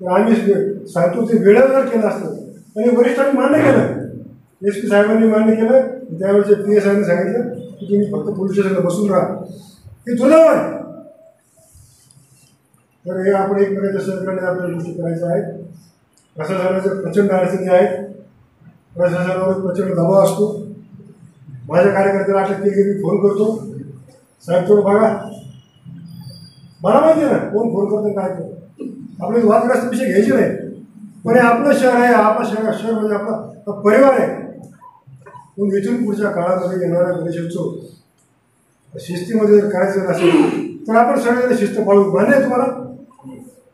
तर आम्ही जे सांगतो ते वेळेवर जर केलं असतं आणि वरिष्ठांनी मान्य केलं एस पी साहेबांनी मान्य केलं त्यावेळेस पी एस आयने सांगितलं की तुम्ही फक्त पोलीस स्टेशनला बसून राहा. हे तुला आहे. तर हे आपण एकमेकांच्या सहकार्याने आपल्याला गोष्टी करायच्या आहेत. प्रशासनाचे प्रचंड अडचणी आहेत. प्रशासनावर प्रचंड दबाव असतो. माझ्या कार्यकर्त्याला अटक केली की मी फोन करतो. साहेब थोडं बघा. मला माहिती आहे ना कोण फोन करतो काय करतो. आपले वादग्रस्त विषय घ्यायचे नाही. पण हे आपलं शहर आहे आपलं शहर शहर म्हणजे आपला परिवार आहे. मग इथून पुढच्या काळामध्ये येणारा गणेशोत्सव शिस्तीमध्ये जर करायचं असेल तर आपण सगळ्यांना शिस्त पाळू मान्य आहे तुम्हाला?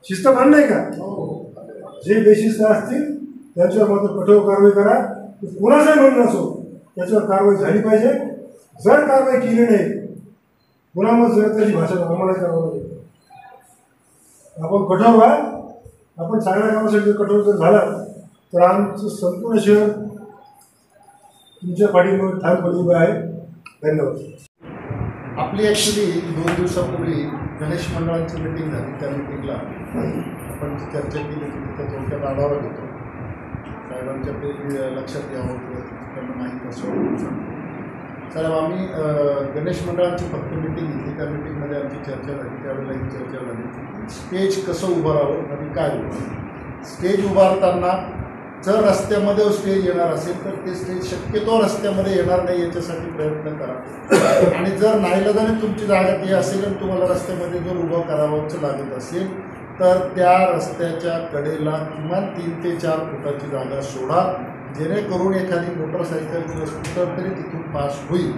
शिस्त आहे का? जे बेशिस्त असतील त्यांच्यावर मात्र कठोर कारवाई करा. कुणाचाही म्हणून असो त्याच्यावर कारवाई झाली पाहिजे. जर कारवाई केली नाही मग जर त्याची भाषा आम्हाला करावं लागेल. आपण कठोर व्हा. आपण चांगल्या कामासाठी जर कठोर जर झाला तर आमचं संपूर्ण शहर तुमच्या पाठीमुळे ठामपणे उभं आहे. धन्यवाद. आपली ॲक्च्युली दोन दिवसापूर्वी गणेश मंडळांची मिटिंग झाली. त्या मिटिंगला आपण चर्चा केली होती. तिथं थोडक्यात आढावा घेतो. साहेबांच्या ते लक्षात यावं किंवा त्यांना माहीत असं साहेब आम्ही गणेश मंडळांची फक्त मिटिंग घेतली. त्या मिटिंगमध्ये आमची चर्चा झाली. त्यावेळेला ही चर्चा झाली. स्टेज कसं उभारावं आणि काय उभारावं? स्टेज उभारताना जर रस्त्यामध्ये स्टेज येणार असेल तर ते स्टेज शक्यतो रस्त्यामध्ये येणार नाही याच्यासाठी प्रयत्न करा. आणि जर नाईलाजाने तुमची जागा ती असेल आणि तुम्हाला रस्त्यामध्ये जर उभं करावंच लागत असेल तर त्या रस्त्याच्या कडेला किमान तीन ते चार फुटाची जागा सोडा जेणेकरून एखादी मोटरसायकल किंवा स्कूटर तरी तिथून पास होईल.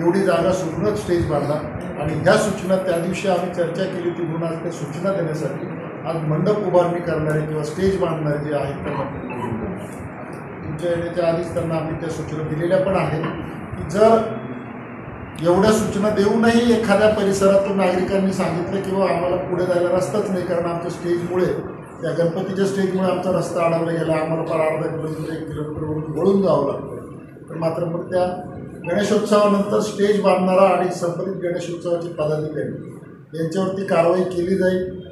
एवढी जागा सोडूनच स्टेज बांधला आणि ह्या सूचना त्या दिवशी आम्ही चर्चा केली ती म्हणून आज त्या सूचना देण्यासाठी आज मंडप उभारणी करणारे किंवा स्टेज बांधणारे जे आहेत त्यांना आपण तुमच्या येण्याच्या आधीच त्यांना आम्ही त्या सूचना दिलेल्या पण आहेत. की जर एवढ्या सूचना देऊनही एखाद्या परिसरातून नागरिकांनी सांगितलं किंवा आम्हाला पुढे जायला रस्ताच नाही कारण आमच्या स्टेजमुळे त्या गणपतीच्या स्टेजमुळे आमचा रस्ता अडवला गेला आम्हाला फार अर्धा किलोमीटर एक किलोमीटरवरून वळून जावं लागतं. पण मात्र मग त्या गणेशोत्सवानंतर स्टेज बांधणारा आणि संबंधित गणेशोत्सवाचे पदाधिकारी यांच्यावरती कारवाई केली जाईल.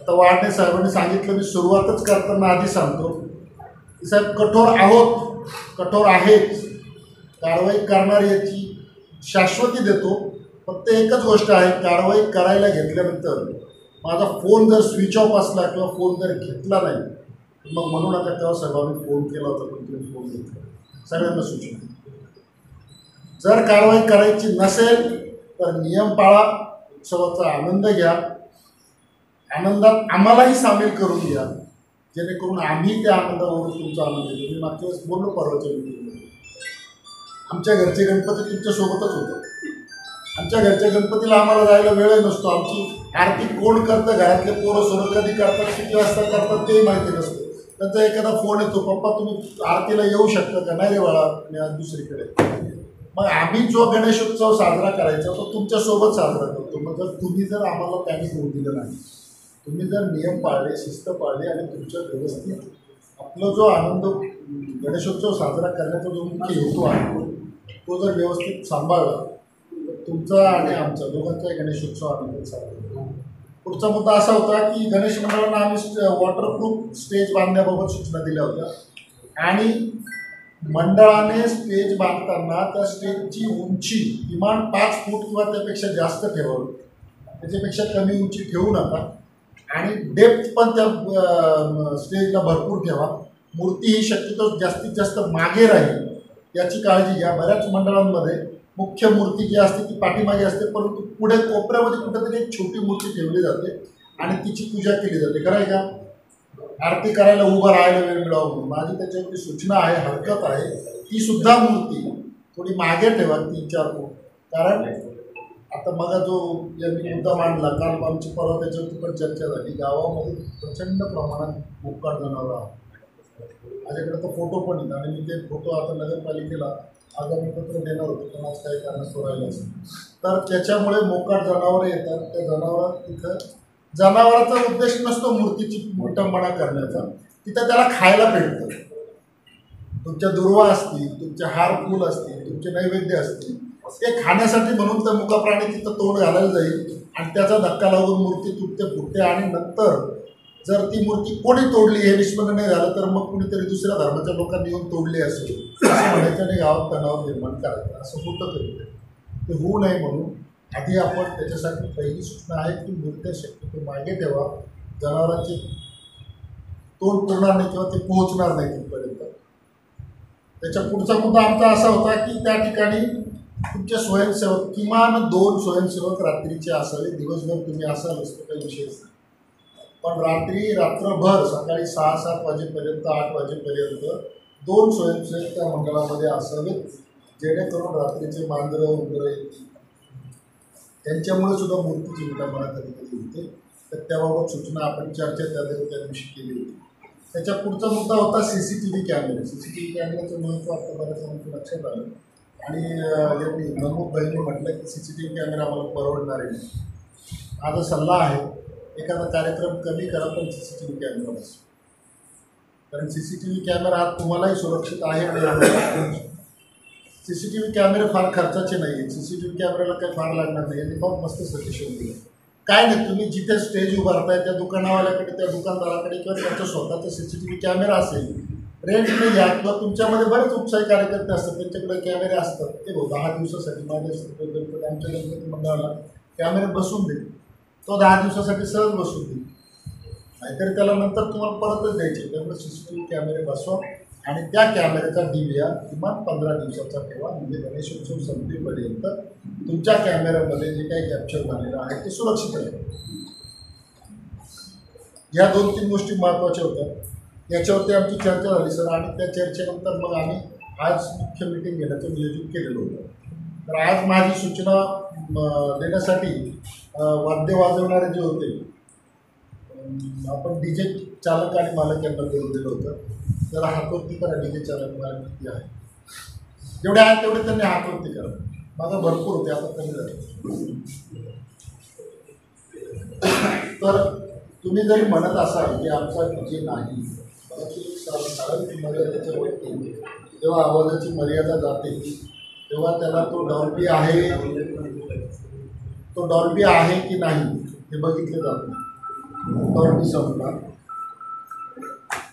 आता वाढणे साहेबांनी सांगितलं मी सुरुवातच करताना आधी सांगतो. की साहेब कठोर आहोत कठोर आहेच कारवाई करणार याची शाश्वती देतो फक्त एकच गोष्ट आहे कारवाई करायला घेतल्यानंतर माझा फोन जर स्विच ऑफ असला किंवा फोन जर घेतला नाही मग म्हणू नका तेव्हा साहेबांनी फोन केला होता पण तुम्ही फोन घेतला सगळ्यांना सूचना जर कारवाई करायची नसेल तर नियम पाळा उत्सवाचा आनंद घ्या. आनंदात आम्हालाही सामील करून घ्या जेणेकरून आम्ही त्या आनंदावरून तुमचा आनंद घेतो. मी मागच्या वेळेस बोललो परवाच्या मीटिंगमध्ये आमच्या घरचे गणपती तुमच्यासोबतच होतं. आमच्या घरच्या गणपतीला आम्हाला जायला वेळ नसतो. आमची आरती कोण करतं घरातले पोरं सोडत कधी करतात किती वाजता करतात तेही माहिती नसतं. त्यांचा एखादा फोन येतो पप्पा तुम्ही आरतीला येऊ शकता का? नाही रे बाळा मी आज दुसरीकडे. मग आम्ही जो गणेशोत्सव साजरा करायचा तो तुमच्यासोबत साजरा करतो. मग जर तुम्ही जर आम्हाला पॅनिक होऊ दिलं नाही तुम्ही जर नियम पाळले शिस्त पाळली आणि तुमच्या व्यवस्थित आपला जो आनंद गणेशोत्सव साजरा करण्याचा जो मुख्य हेतू आहे तो जर व्यवस्थित सांभाळला तर तुमचा आणि आमचा दोघांचाही गणेशोत्सव आनंद साजरा पुढचा मुद्दा असा होता की गणेश मंडळांना आम्ही वॉटरप्रूफ स्टेज बांधण्याबाबत सूचना दिल्या होत्या. आणि मंडळाने स्टेज बांधताना त्या स्टेजची उंची किमान पाच फूट किंवा त्यापेक्षा जास्त ठेवावी. त्याच्यापेक्षा कमी उंची ठेवू नका. आणि डेप्थ पण त्या स्टेजला भरपूर ठेवा. मूर्ती ही शक्यतो जास्तीत जास्त मागे राहील. याची काळजी घ्या. बऱ्याच मंडळांमध्ये मुख्य मूर्ती जी असते ती पाठीमागे असते परंतु पुढे कोपऱ्यामध्ये कुठेतरी एक छोटी मूर्ती ठेवली जाते आणि तिची पूजा केली जाते. खरं आहे का? आरती करायला उभं राहायला वेळ मिळावा म्हणून. माझी त्याच्यावरती सूचना आहे हरकत आहे. ती सुद्धा मूर्ती थोडी मागे ठेवा तीन चार कारण आता बघा जो यांनी मुद्दा मांडला काल आमची परवा त्याच्यावरती पण चर्चा झाली. गावामध्ये प्रचंड प्रमाणात मुक्काट जनावर आहे माझ्याकडे तर फोटो पण आहेत आणि मी ते फोटो आता नगरपालिकेला आगामी पत्र देणार होतो पण आज काही कारण सोडायला असेल तर त्याच्यामुळे मोकाट जनावरं येतात. त्या जनावरात तिथं जनावराचा उद्देश नसतो मूर्तीची विटंबना करण्याचा. तिथं त्याला खायला भेटतं. तुमच्या दुर्वा असतील तुमचे हार फूल असतील तुमचे नैवेद्य असतील ते खाण्यासाठी म्हणून त्या मुका प्राणी तिथं तोंड घालायला जाईल आणि त्याचा धक्का लागून मूर्ती तुटते फुटते आणि नंतर जर ती मूर्ती कोणी तोडली हे निष्पन्न नाही झालं तर मग कुणीतरी दुसऱ्या धर्माच्या लोकांनी येऊन तोडली असेल. असं म्हणायचं गावात तणाव निर्माण करायचं. असं होतं तरी ते होऊ नये म्हणून आधी आपण त्याच्यासाठी पहिली सूचना आहे की मूर्त्या शक्यतो मागे ठेवा. जनावरांचे तोंड तोडणार नाही किंवा ते पोहोचणार नाही तिथपर्यंत. त्याच्या पुढचा मुद्दा आमचा असा होता की त्या ठिकाणी तुमचे स्वयंसेवक किमान दोन स्वयंसेवक रात्रीचे असावे. दिवसभर तुम्ही असाल असतो काही विशेष नाही. पण रात्री रात्रभर सकाळी सहा सात वाजेपर्यंत आठ वाजेपर्यंत दोन स्वयंसेवक त्या मंडळामध्ये असावेत जेणेकरून रात्रीचे मांजरं उंदरं येतील त्यांच्यामुळे सुद्धा मूर्तीची विटंबना कधी कधी होते तर त्याबाबत सूचना आपण चर्चा त्या त्या दिवशी केली होती. त्याच्या पुढचा मुद्दा होता सी सी टी व्ही कॅमेरे. सी सी टी व्ही कॅमेऱ्याचं महत्त्व आता बऱ्याच लक्षात आलं. आणि अं, नमूद बहिणी म्हटलं की C C T V camera आम्हाला परवडणार आहे. माझा सल्ला आहे एखादा कार्यक्रम कमी करा पण C C T V camera बसवा कारण C C T V camera हा तुम्हालाही सुरक्षित आहे आणि सी सी टी व्ही कॅमेरे फार खर्चाचे नाही आहेत. सी सी टी व्ही कॅमेऱ्याला काही फार लागणार नाही. यांनी फार मस्त सजेशन दिलं. काय नाही तुम्ही जिथे स्टेज उभारताय त्या दुकानावाल्याकडे त्या दुकानदाराकडे किंवा त्यांचा स्वतःचा C C T V camera असेल रेंटने घ्या किंवा तुमच्यामध्ये बरेच उत्साही कार्यकर्ते असतात. त्यांच्याकडे कॅमेरे असतात. ते भाऊ दहा दिवसासाठी माझ्या गणपती आमच्या गणपती मंडळाला कॅमेरे बसून देईल. तो दहा दिवसासाठी सहज बसून देईल. नाहीतर त्याला नंतर तुम्हाला परतच द्यायचे. त्यामुळे सी सी टी व्ही कॅमेरे बसवा आणि त्या कॅमेऱ्याचा दिव्या किमान पंधरा दिवसाचा ठेवा. म्हणजे गणेशोत्सव संपेपर्यंत तुमच्या कॅमेऱ्यामध्ये जे काही कॅप्चर झालेलं आहे ते सुरक्षित राहील. या दोन तीन गोष्टी महत्त्वाच्या होत्या. याच्यावरती आमची चर्चा झाली सर. आणि त्या चर्चेनंतर मग आम्ही आज मुख्य मिटिंग घेण्याचं नियोजन केलेलं होतं. तर आज माझी सूचना देण्यासाठी वाद्य वाजवणारे जे होते आपण डी जे चालक आणि मालक यांना देऊन दिलं होतं. जरा हातवरती करा डी जे चालक मालक किती आहे जेवढे आहेत तेवढे त्यांनी हातवरती करा. माझा भरपूर होते आता कमी झाले. तर तुम्ही जरी म्हणत असाल की आमचा डीजे नाही साधारण मर्यादेच्या वरती जेव्हा आवाजाची मर्यादा जाते तेव्हा त्याला तो डॉल्बी आहे. तो डॉल्बी आहे की नाही हे बघितलं जातं डॉल्बी समजा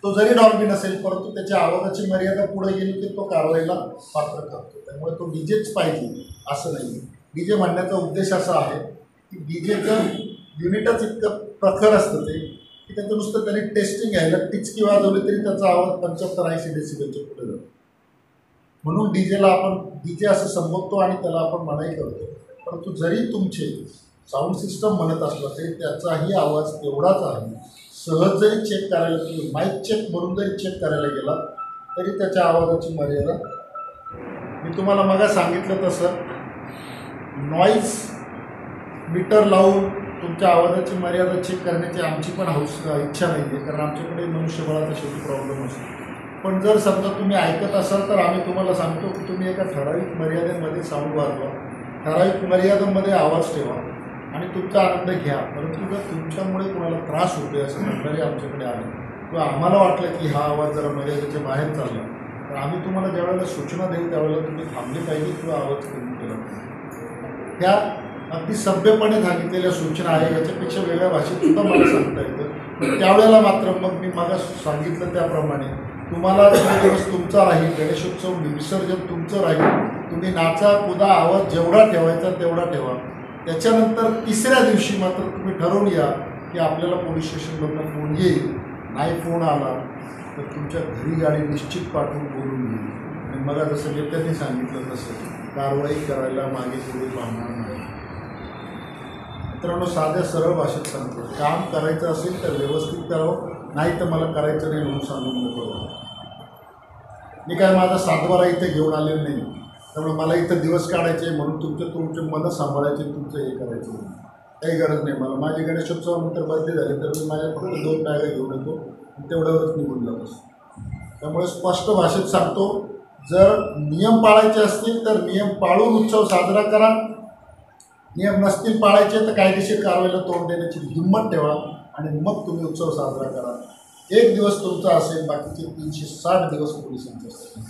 तो जरी डॉल्बी नसेल परंतु त्याच्या आवाजाची मर्यादा पुढे गेली की तो कारवाईला पात्र ठरतो. त्यामुळे तो डीजेच पाहिजे असं नाही. डीजे म्हणण्याचा उद्देश असा आहे की डीजेचं युनिटच इतकं प्रखर असतं ते त्याचं नुसतं त्यांनी टेस्टिंग घ्यायला टिचकी वाजवली तरी त्याचा आवाज पंच्याहत्तर ऐंशी डेसिबलच्या पुढे जातो. म्हणून डीजेला आपण डीजे असं संबोधतो आणि त्याला आपण मनाई करतो. परंतु जरी तुमचे साऊंड सिस्टम म्हणत असलं तरी त्याचाही आवाज तेवढाच आहे. सहज जरी चेक करायला तुम्ही माईक चेक म्हणून जरी चेक करायला गेला तरी त्याच्या आवाजाची मर्यादा मी तुम्हाला मग सांगितलं तसं. नॉईज मीटर लावून तुमच्या आवाजाची मर्यादा चेक करण्याची आमची पण हौस इच्छा नाही आहे कारण आमच्याकडे मनुष्यबळाचा शेवटी प्रॉब्लेम असतो. पण जर समजा तुम्ही ऐकत असाल तर आम्ही तुम्हाला सांगतो की तुम्ही एका ठराविक मर्यादेमध्ये साऊंड वाजवा. ठराविक मर्यादेमध्ये आवाज ठेवा आणि तुमचा आनंद घ्या. परंतु जर तुमच्यामुळे कोणाला त्रास होतोय असं म्हणणारे आमच्याकडे आले किंवा आम्हाला वाटलं की हा आवाज जरा मर्यादेच्या बाहेर चालला तर आम्ही तुम्हाला ज्यावेळेला सूचना देऊ त्यावेळेला तुम्ही थांबले पाहिजे किंवा आवाज कमी केला पाहिजे. ह्या अगदी सभ्यपणे सांगितलेल्या सूचना आहे याच्यापेक्षा वेगळ्या भाषेत सुद्धा मला सांगता येतं. त्यावेळेला मात्र मग मी मला सांगितलं त्याप्रमाणे तुम्हाला दिवस तुमचा राहील गणेशोत्सव विसर्जन तुमचं राहील. तुम्ही नाचा कुदा आवाज जेवढा ठेवायचा तेवढा ठेवा. त्याच्यानंतर तिसऱ्या दिवशी मात्र तुम्ही ठरवून या की आपल्याला पोलीस स्टेशनमधनं फोन येईल. नाही फोन आला तर तुमच्या घरी गाडी निश्चित पाठवून बोलून घेईल. आणि मला जसं नेत्यांनी सांगितलं तसं कारवाई करायला मागे पुढे पाहणार नाही. मित्रांनो साध्या सरळ भाषेत सांगतो काम करायचं असेल तर व्यवस्थित करावं नाही तर मला करायचं नाही म्हणून सांगून नको. मी काय माझा सातबारा इथे घेऊन आलेलो नाही. त्यामुळे मला इथं दिवस काढायचे म्हणून तुमचे तुमचे मनं सांभाळायचे तुमचं हे करायचं काही गरज नाही मला. माझे गणेशोत्सवानंतर बर्थडे झाले तर मी माझ्या फक्त दोन बॅगा घेऊन येतो तेवढ्यावरच निघून जात. असतो त्यामुळे स्पष्ट भाषेत सांगतो जर नियम पाळायचे असतील तर नियम पाळून उत्सव साजरा करा. नियम नसतील पाळायचे तर कायदेशीर कारवाईला तोंड देण्याची हिंमत ठेवा आणि मग तुम्ही उत्सव साजरा करा. एक दिवस तुमचा असेल बाकीचे तीनशे साठ दिवस पोलिसांचे असतील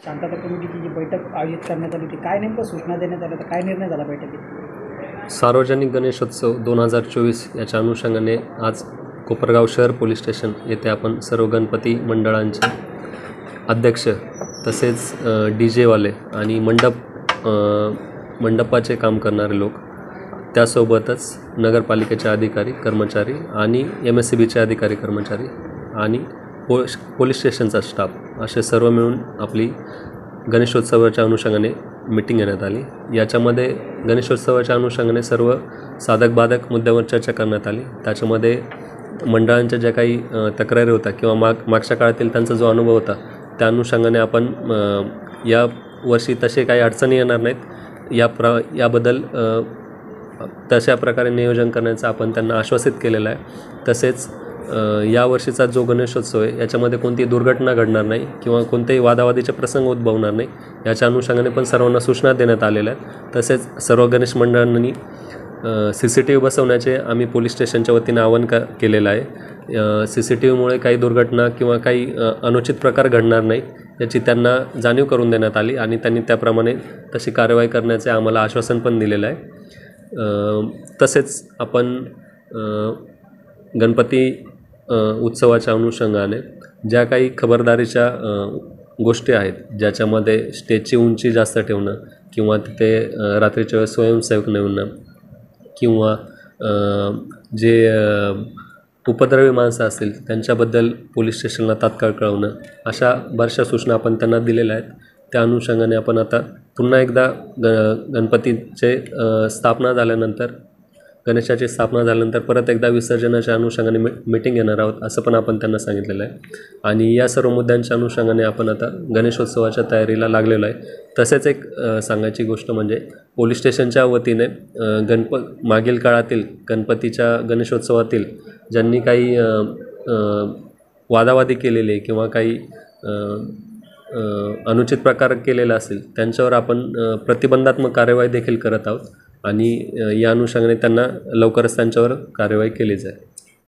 शांतता कमिटीची जी बैठक आयोजित करण्यात आली होती काय नेमकं सूचना देण्यात आल्या तर काय निर्णय झाला बैठकीत? सार्वजनिक गणेशोत्सव दोन हजार चोवीस याच्या अनुषंगाने आज कोपरगाव शहर पोलीस स्टेशन येथे आपण सर्व गणपती मंडळांचे अध्यक्ष तसेच डी जेवाले आणि मंडप मंडपाचे काम करणारे लोक त्यासोबतच नगरपालिकेचे अधिकारी कर्मचारी आणि एम एस सी बीचे अधिकारी कर्मचारी आणि पो पोलीस स्टेशनचा स्टाफ असे सर्व मिळून आपली गणेशोत्सवाच्या अनुषंगाने मिटिंग घेण्यात आली. याच्यामध्ये गणेशोत्सवाच्या अनुषंगाने सर्व साधक बाधक मुद्द्यावर चर्चा करण्यात आली. त्याच्यामध्ये मंडळांच्या ज्या काही तक्रारी होत्या किंवा माग मागच्या काळातील त्यांचा जो अनुभव होता त्या अनुषंगाने आपण या वर्षी तसे काही अडचणी येणार नाहीत. या प्र याबद्दल तशा प्रकारे नियोजन करण्याचं आपण त्यांना आश्वासित केलेलं आहे. तसेच यावर्षीचा या वर्षीचा जो गणेशोत्सव आहे याच्यामध्ये कोणतीही दुर्घटना घडणार नाही किंवा कोणतेही वादावादीचे प्रसंग उद्भवणार नाही याच्या अनुषंगाने पण सर्वांना सूचना देण्यात आलेल्या आहेत. तसेच सर्व गणेश मंडळांनी सी सी टी व्ही बसवण्याचे आम्ही पोलीस स्टेशनच्या वतीने आवाहन क केलेलं आहे. सी सी टी व्हीमुळे काही दुर्घटना किंवा काही अनुचित प्रकार घडणार नाही. याची त्यांना जाणीव करून देण्यात आली आणि त्यांनी त्याप्रमाणे तशी कारवाई करण्याचे आम्हाला आश्वासन पण दिलेलं आहे. तसेच आपण गणपती उत्सवाच्या अनुषंगाने ज्या काही खबरदारीच्या गोष्टी आहेत ज्याच्यामध्ये स्टेजची उंची जास्त ठेवणं किंवा तिथे रात्रीच्या वेळेस स्वयंसेवक नेऊन किंवा जे उपद्रवी माणसं असतील त्यांच्याबद्दल पोलीस स्टेशनला तात्काळ कळवणं अशा बऱ्याचशा सूचना आपण त्यांना दिलेल्या आहेत. त्या अनुषंगाने आपण आता पुन्हा एकदा ग गणपतीचे स्थापना झाल्यानंतर गणेशाची स्थापना झाल्यानंतर परत एकदा विसर्जनाच्या अनुषंगाने मि मीटिंग घेणार आहोत असं पण आपण त्यांना सांगितलेलं आहे. आणि या सर्व मुद्द्यांच्या अनुषंगाने आपण आता गणेशोत्सवाच्या तयारीला लागलेलो आहे. तसेच एक सांगायची गोष्ट म्हणजे पोलीस स्टेशनच्या वतीने गणप मागील काळातील गणपतीच्या गणेशोत्सवातील ज्यांनी काही वादावादी केलेले किंवा काही अनुचित प्रकार केलेला असेल त्यांच्यावर आपण प्रतिबंधात्मक कार्यवाही देखील करत आहोत. आणि या अनुषंगाने त्यांना लवकरच त्यांच्यावर कार्यवाही केली जाईल.